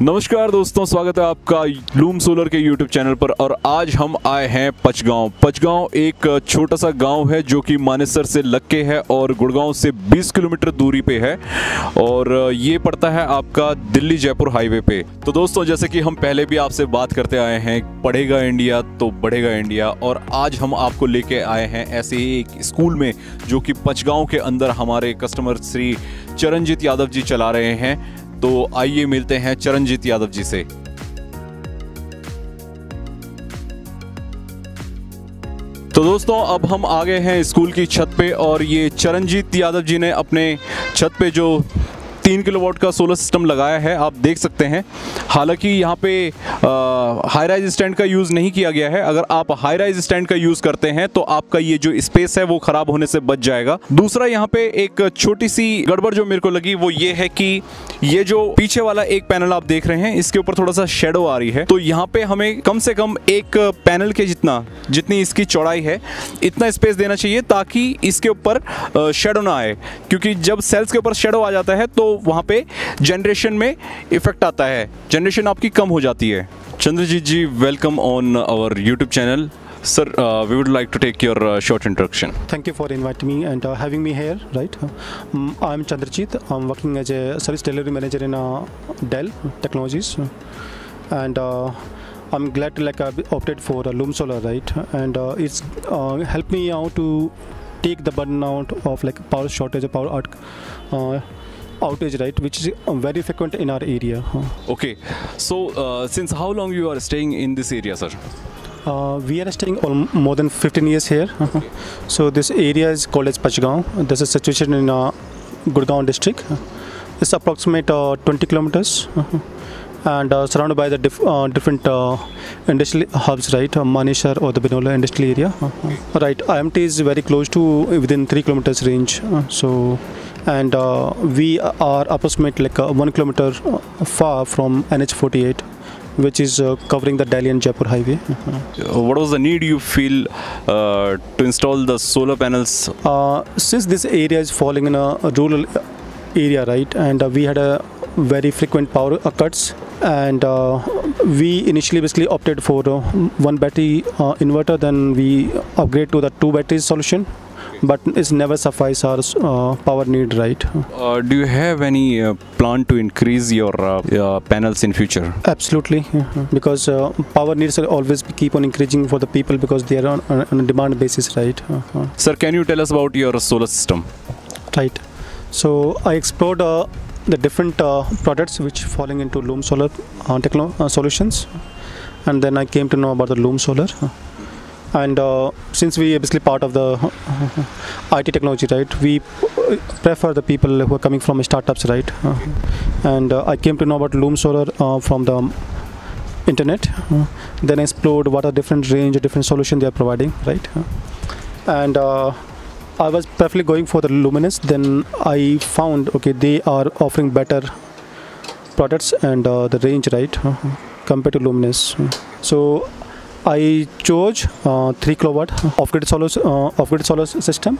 नमस्कार दोस्तों, स्वागत है आपका लूम सोलर के यूट्यूब चैनल पर और आज हम आए हैं पचगांव। पचगांव एक छोटा सा गाँव है जो कि मानेसर से लक्के है और गुड़गांव से 20 किलोमीटर दूरी पे है और ये पड़ता है आपका दिल्ली जयपुर हाईवे पे। तो दोस्तों, जैसे कि हम पहले भी आपसे बात करते आए हैं, पढ़ेगा इंडिया तो बढ़ेगा इंडिया और आज हम आपको लेके आए हैं ऐसे ही एक स्कूल में जो कि पचगाँव के अंदर हमारे कस्टमर श्री चरणजीत यादव जी चला रहे हैं। तो आइए मिलते हैं चरणजीत यादव जी से। तो दोस्तों, अब हम आ गए हैं स्कूल की छत पे और ये चरणजीत यादव जी ने अपने छत पे जो तीन किलोवाट का सोलर सिस्टम लगाया है, आप देख सकते हैं। हालाँकि यहाँ पे हाई राइज स्टैंड का यूज़ नहीं किया गया है। अगर आप हाई राइज स्टैंड का यूज़ करते हैं तो आपका ये जो स्पेस है, वो ख़राब होने से बच जाएगा। दूसरा यहाँ पे एक छोटी सी गड़बड़ जो मेरे को लगी, वो ये है कि ये जो पीछे वाला एक पैनल आप देख रहे हैं, इसके ऊपर थोड़ा सा शेडो आ रही है। तो यहाँ पे हमें कम से कम एक पैनल के जितना, जितनी इसकी चौड़ाई है, इतना स्पेस देना चाहिए, ताकि इसके ऊपर शेडो ना आए। क्योंकि जब सेल्स के ऊपर शेडो आ जाता है तो वहाँ पे जनरेशन में इफ़ेक्ट आता है। जनरेशन आपकी कम हो जाती है। Chandrajeet ji welcome on our YouTube channel sir we would like to take your short introduction thank you for invite me and having me here right I am Chandrajeet I am working as a service delivery manager in Dell Technologies and I'm glad to like I opted for a Loom Solar, right? And uh, it's uh, helped me out to take the burden out of like power shortage, or power art, uh, outage, right? Which is uh, very frequent in our area. Okay, so uh, since how long you are staying in this area, sir? Uh, we are staying more than 15 years here. so this area is called as Pachgaon. This is situated in uh, Gurgaon district. It's approximate uh, 20 kilometers and uh, surrounded by the uh, different uh, industrial hubs, right? Uh, Manesar or the Binola industrial area. Right. IMT is very close to within 3 kilometers range. Uh, so and uh, we are approximately like uh, 1 kilometer far from NH48 which is uh, covering the Delhi and Jaipur highway. Uh, What was the need you feel uh, to install the solar panels? Uh, since this area is falling in a, a rural area, right, and uh, we had a very frequent power uh, cuts, and uh, we initially basically opted for uh, one battery uh, inverter, then we upgrade to the two battery solution, but it's never suffice our uh, power need, right? Uh, do you have any uh, plan to increase your uh, uh, panels in future? Absolutely, yeah, because uh, power needs will always keep on increasing for the people because they are on, on a demand basis, right? Uh-huh. Sir, can you tell us about your solar system? Right. So I explored uh, the different uh, products which falling into Loom Solar uh, techno- uh, solutions, and then I came to know about the Loom Solar. And uh, since we are basically part of the IT technology, right, we prefer the people who are coming from startups, right? Uh, and uh, I came to know about Loom Solar uh, from the internet. Then I explored what are different range, different solution they are providing, right? And I was preferably going for the luminous. Then I found okay they are offering better products and uh, the range right uh, compared to luminous. So I chose uh, three kilowatt off-grid solar uh, off-grid solar system.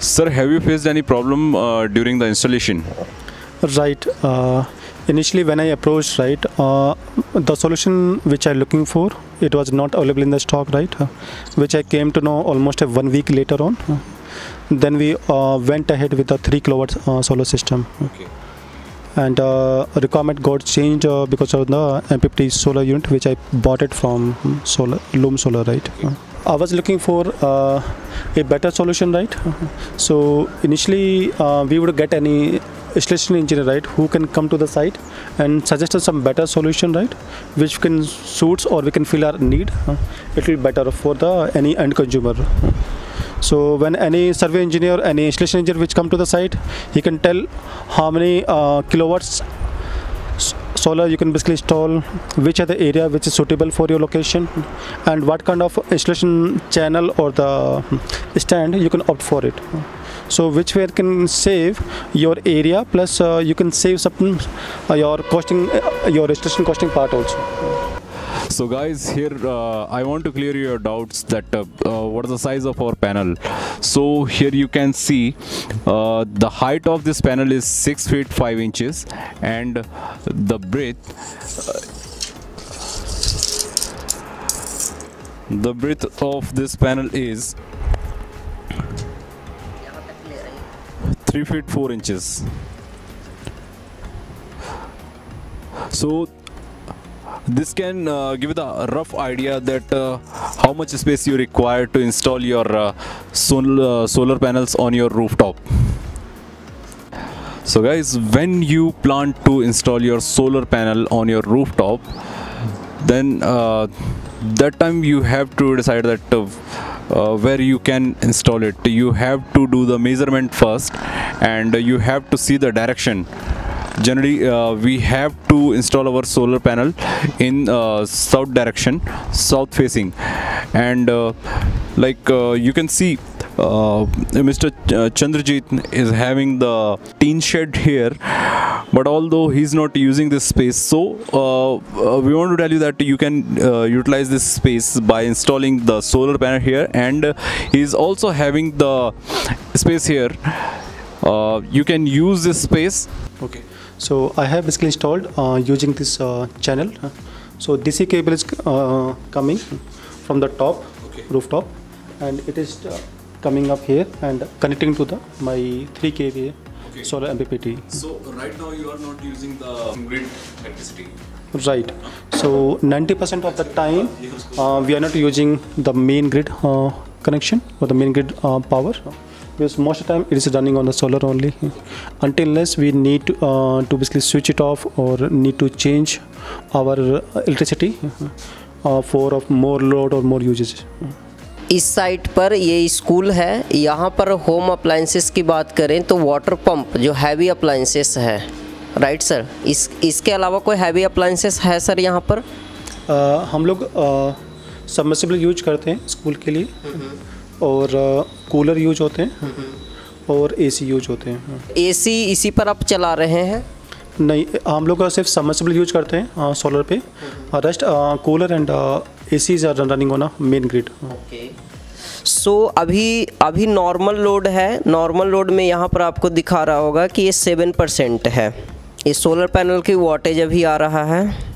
Sir, have you faced any problem uh, during the installation? Right. Uh, initially, when I approached, right, uh, the solution which I'm looking for, it was not available in the stock, right, uh, which I came to know almost a one week later on. Then we uh, went ahead with the three kilowatt uh, solar system. Okay. And uh, requirement got changed uh, because of the M50 solar unit, which I bought it from solar Loom Solar, right. I was looking for uh, a better solution, right? So initially, uh, we would get any installation engineer, right, who can come to the site and suggest us some better solution, right, which can suits or we can fill our need. It will be better for the any end consumer. So when any survey engineer, any installation engineer which come to the site, he can tell how many uh, kilowatts solar you can basically install, which are the area which is suitable for your location, and what kind of installation channel or the stand you can opt for it. So which way can save your area plus uh, you can save some uh, your costing, uh, your installation costing part also. So guys, here uh, I want to clear your doubts that uh, uh, what is the size of our panel. So here you can see uh, the height of this panel is 6 feet 5 inches and the breadth uh, the breadth of this panel is 3 feet 4 inches. So this can uh, give you the rough idea that uh, how much space you require to install your uh, sol- uh, solar panels on your rooftop. So guys when you plan to install your solar panel on your rooftop then uh, that time you have to decide that uh, uh, where you can install it. You have to do the measurement first and you have to see the direction generally uh, we have to install our solar panel in uh, south direction south facing and uh, like uh, you can see uh, Mr. Ch- Chandrajit is having the tin shed here but although he's not using this space so uh, uh, we want to tell you that you can uh, utilize this space by installing the solar panel here and uh, he's also having the space here uh, you can use this space Okay. So I have basically installed uh, using this uh, channel. So DC cable is uh, coming from the top rooftop, and it is uh, coming up here and connecting to the my 3 kVA solar MPPT. So right now you are not using the grid electricity. Right. So 90% of the time uh, we are not using the main grid uh, connection or the main grid uh, power because most of the time it is running on the solar only until unless we need to, uh, to basically switch it off or need to change our electricity uh, for of more load or more usage. इस site पर ये school है यहाँ पर home appliances की बात करें तो वाटर पंप जो हैवी अप्लाइंसेस है राइट सर इस इसके अलावा कोई हैवी अप्लाइंसेस है सर यहाँ पर uh, हम लोग सबमर्सिबल यूज़ करते हैं स्कूल के लिए और कूलर यूज़ होते हैं। और एसी यूज़ होते हैं एसी इसी पर आप चला रहे हैं? नहीं हम लोग सिर्फ़ सबमर्सिबल यूज़ करते हैं सोलर पे। Rest cooler and A C running on main grid so अभी अभी नॉर्मल लोड है। नॉर्मल लोड में यहाँ पर आपको दिखा रहा होगा कि ये सेवन परसेंट है। ये सोलर पैनल की वॉटेज अभी आ रहा है।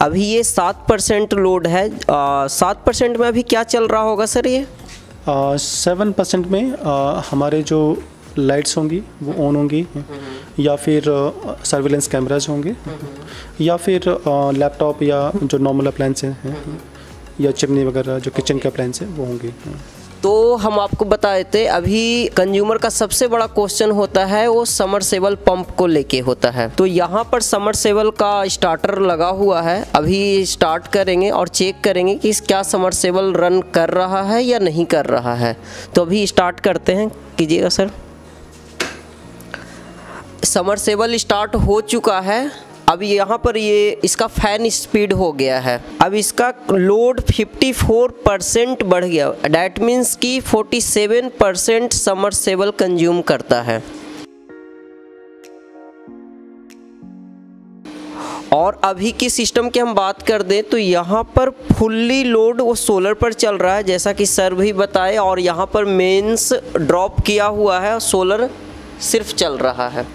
अभी ये सात परसेंट लोड है। सात परसेंट में अभी क्या चल रहा होगा सर ये? सेवन परसेंट में आ, हमारे जो लाइट्स होंगी वो ऑन होंगी। या फिर सर्विलेंस कैमराज होंगे। या फिर लैपटॉप या जो नॉर्मल अप्लाइंस हैं या चिमनी वगैरह जो किचन के अप्लाइंस हैं वो होंगे। तो हम आपको बता देते अभी कंज्यूमर का सबसे बड़ा क्वेश्चन होता है, वो समर समरसेबल पंप को लेके होता है। तो यहाँ पर समर समरसेबल का स्टार्टर लगा हुआ है, अभी स्टार्ट करेंगे और चेक करेंगे कि क्या समरसेबल रन कर रहा है या नहीं कर रहा है। तो अभी स्टार्ट करते हैं, कीजिएगा सर समर समरसेबल स्टार्ट हो चुका है अब यहाँ पर ये इसका फ़ैन स्पीड हो गया है। अब इसका लोड 54 परसेंट बढ़ गया। डैट मीन्स कि 47 परसेंट समरसेबल कंज्यूम करता है। और अभी की सिस्टम की हम बात कर दें तो यहाँ पर फुल्ली लोड वो सोलर पर चल रहा है, जैसा कि सर भी बताए, और यहाँ पर मेंस ड्रॉप किया हुआ है सोलर सिर्फ़ चल रहा है।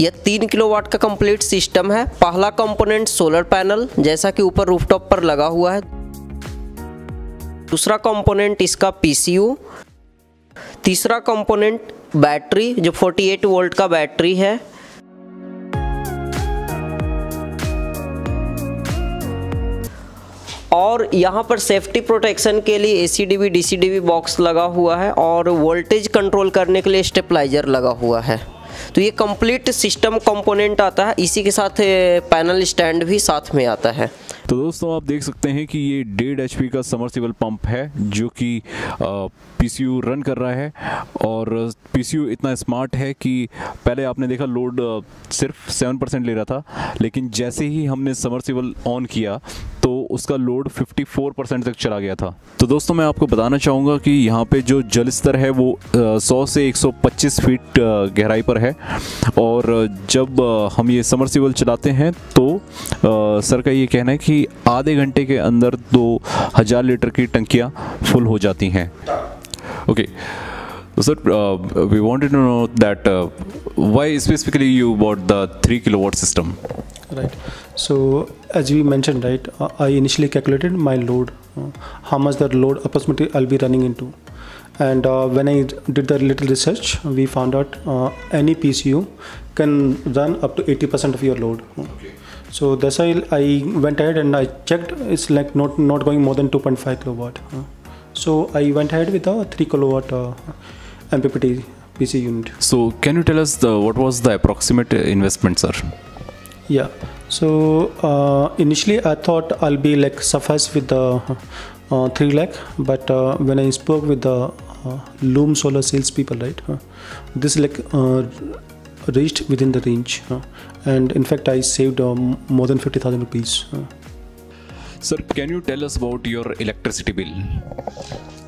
यह तीन किलोवाट का कंप्लीट सिस्टम है। पहला कंपोनेंट सोलर पैनल जैसा कि ऊपर रूफटॉप पर लगा हुआ है। दूसरा कंपोनेंट इसका पीसीयू तीसरा कंपोनेंट बैटरी जो 48 वोल्ट का बैटरी है। और यहाँ पर सेफ्टी प्रोटेक्शन के लिए ए सी डी बॉक्स लगा हुआ है और वोल्टेज कंट्रोल करने के लिए स्टेपलाइजर लगा हुआ है। तो ये कंप्लीट सिस्टम कंपोनेंट आता है, इसी के साथ पैनल स्टैंड भी साथ में आता है। तो दोस्तों, आप देख सकते हैं कि ये डेढ़ एच का समरसिबल पंप है, जो कि पीसीयू रन कर रहा है, और पीसीयू इतना स्मार्ट है कि पहले आपने देखा लोड सिर्फ़ सेवन परसेंट ले रहा था, लेकिन जैसे ही हमने समरसिबल ऑन किया तो उसका लोड 54 परसेंट तक चला गया था। तो दोस्तों, मैं आपको बताना चाहूँगा कि यहाँ पे जो जल स्तर है वो 100 से 125 फीट गहराई पर है। और जब हम ये समरसीबल चलाते हैं तो सर का ये कहना है कि आधे घंटे के अंदर दो हज़ार लीटर की टंकियाँ फुल हो जाती हैं। Okay So, sir, uh, we wanted to know that uh, why specifically you bought the 3 kilowatt system? Right. So as we mentioned, right, uh, I initially calculated my load, uh, how much that load approximately I'll be running into, and uh, when I did the little research, we found out uh, any PCU can run up to 80% of your load. Okay. So that's why I went ahead and I checked. It's like not not going more than 2.5 kilowatt. So I went ahead with a 3 kilowatt uh, MPPT PC unit. So, can you tell us the what was the approximate investment, sir? Yeah. So uh, initially I thought I'll be like suffice with the uh, three lakh, but uh, when I spoke with the uh, Loom Solar sales people, right, uh, this like uh, reached within the range, uh, and in fact I saved um, more than fifty thousand rupees. Uh, Sir, can you tell us about your electricity bill?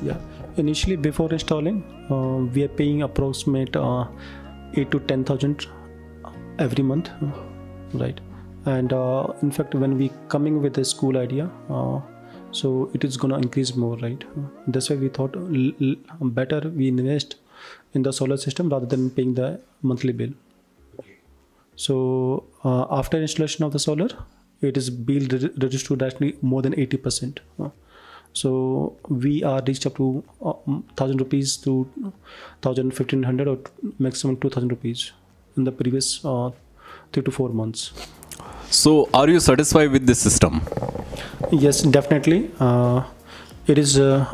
yeah. Initially, before installing, uh, we are paying approximate uh, eight to ten thousand every month, uh, right? And uh, in fact, when we coming with a school idea, uh, so it is gonna increase more, right? Uh, That's why we thought l- better we invest in the solar system rather than paying the monthly bill. So uh, after installation of the solar, it is bill re- reduced to directly more than eighty percent. So we are reached up to uh, thousand rupees to thousand fifteen hundred or maximum two thousand rupees in the previous uh, three to four months. So, are you satisfied with this system? Yes, definitely. Uh, it is uh,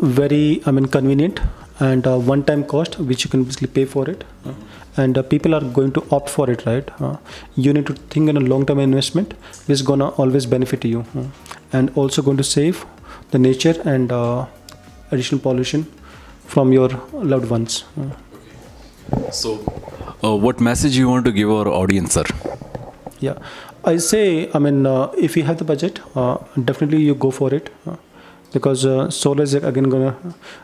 very, I mean, convenient and uh, one-time cost which you can basically pay for it. Uh, and uh, people are going to opt for it, right? Uh, you need to think in a long-term investment, which is gonna always benefit you, and also going to save the nature and uh, additional pollution from your loved ones. Uh, So, uh, what message you want to give our audience, sir? Yeah, I say, I mean, uh, if you have the budget, uh, definitely you go for it uh, because uh, solar is again gonna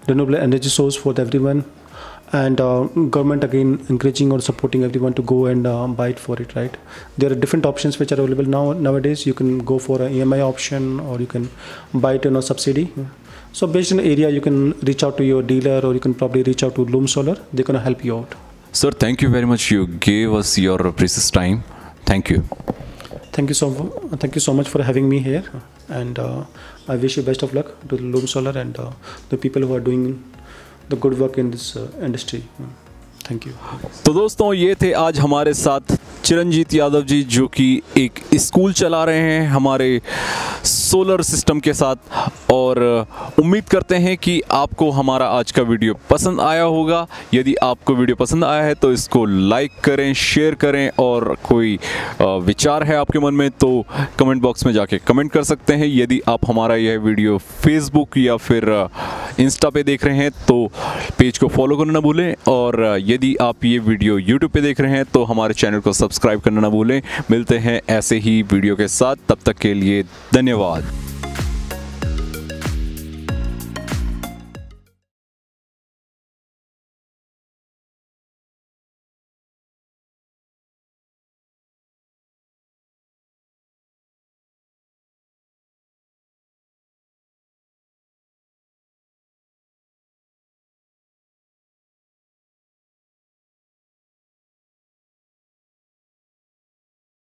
renewable energy source for everyone, and uh, government again encouraging or supporting everyone to go and uh, buy it for it. Right? There are different options which are available now nowadays. You can go for an EMI option or you can buy it in a subsidy. So based on the area, you can reach out to your dealer or you can probably reach out to Loom Solar. They're gonna help you out. Sir, thank you very much. You gave us your precious time. Thank you. Thank you so thank you so much for having me here, and uh, I wish you best of luck to Loom Solar and uh, the people who are doing the good work in this uh, industry. Thank you तो दोस्तों, ये थे आज हमारे साथ चिरंजीत यादव जी, जो कि एक स्कूल चला रहे हैं हमारे सोलर सिस्टम के साथ। और उम्मीद करते हैं कि आपको हमारा आज का वीडियो पसंद आया होगा। यदि आपको वीडियो पसंद आया है तो इसको लाइक करें, शेयर करें, और कोई विचार है आपके मन में तो कमेंट बॉक्स में जाके कमेंट कर सकते हैं। यदि आप हमारा यह वीडियो फेसबुक या फिर इंस्टा पे देख रहे हैं तो पेज को फॉलो करना ना भूलें। और यदि आप ये वीडियो यूट्यूब पे देख रहे हैं तो हमारे चैनल को सब्सक्राइब करना ना भूलें। मिलते हैं ऐसे ही वीडियो के साथ। तब तक के लिए धन्यवाद।